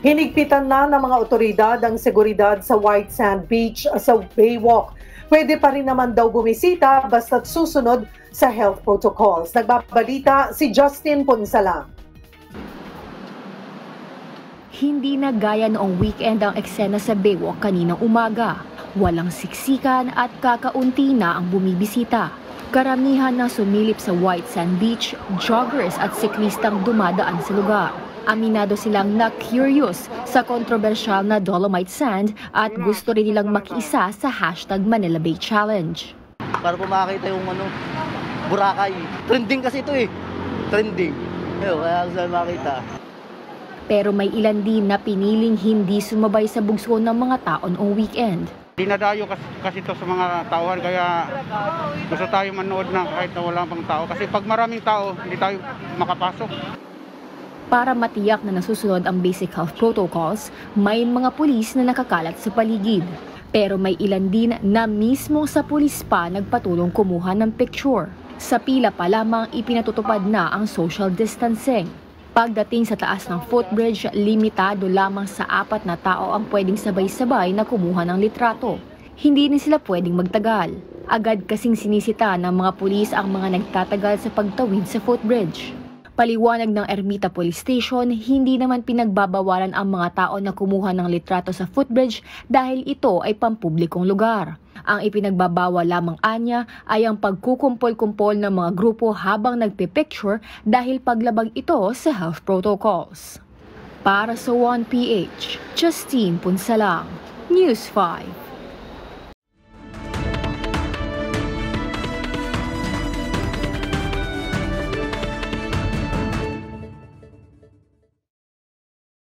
Hinigpitan na ng mga otoridad ang seguridad sa White Sand Beach sa Baywalk. Pwede pa rin naman daw bumisita basta't susunod sa health protocols. Nagbabalita si Justin Ponsalang. Hindi na gaya noong weekend ang eksena sa Baywalk kaninang umaga. Walang siksikan at kakaunti na ang bumibisita. Karamihan na sumilip sa White Sand Beach, joggers at siklistang dumadaan sa lugar. Aminado silang na-curious sa kontrobersyal na Dolomite Sand at gusto rin nilang makiisa sa hashtag Manila Bay Challenge. para po makakita yung ano, Boracay. Trending kasi ito eh. Trending. Ayun, kaya gusto makita. Pero may ilan din na piniling hindi sumabay sa bugso ng mga tao noong weekend. Dinadayo kasi, kasi to sa mga tauhan kaya gusto tayo manood na kahit na wala pang tao. Kasi pag maraming tao, hindi tayo makapasok. Para matiyak na nasusunod ang basic health protocols, may mga pulis na nakakalat sa paligid. Pero may ilan din na mismo sa pulis pa nagpatulong kumuha ng picture. Sa pila pa lamang ipinatutupad na ang social distancing. Pagdating sa taas ng footbridge, limitado lamang sa apat na tao ang pwedeng sabay-sabay na kumuha ng litrato. Hindi na sila pwedeng magtagal. Agad kasing sinisita ng mga pulis ang mga nagtatagal sa pagtawid sa footbridge. Paliwanag ng Ermita Police Station, hindi naman pinagbabawalan ang mga tao na kumuha ng litrato sa footbridge dahil ito ay pampublikong lugar. Ang ipinagbabawal lamang anya ay ang pagkukumpol-kumpol ng mga grupo habang nagpipicture dahil paglabag ito sa health protocols. Para sa 1PH, Justine Punsalang, News 5.